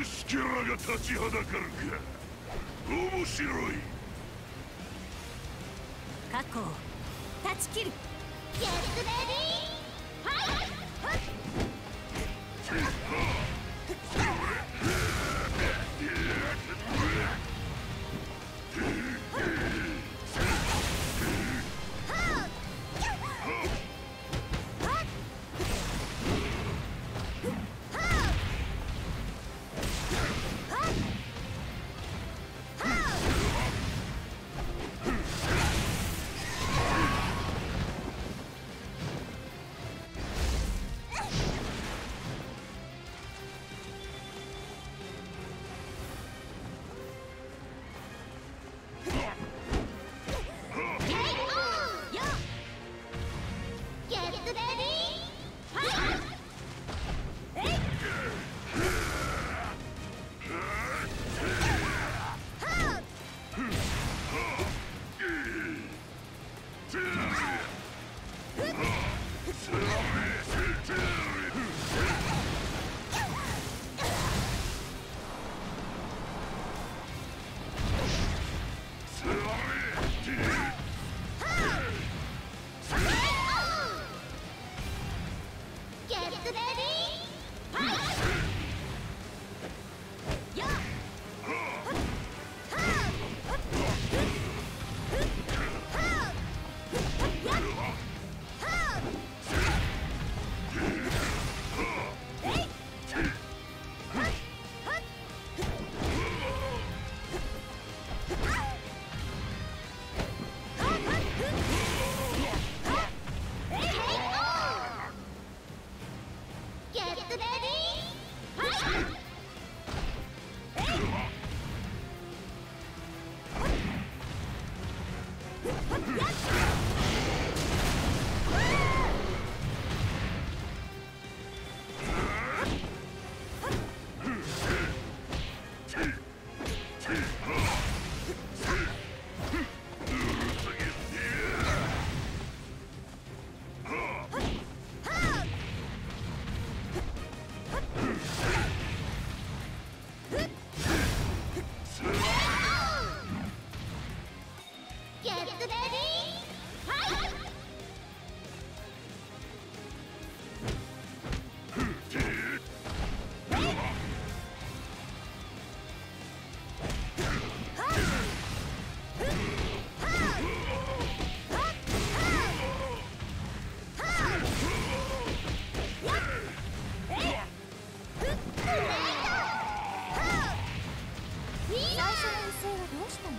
虫けらが立ちはだかるか面白い過去を断ち切るゲットレディーはい Let's go. っ最初の一斉はどうしたの？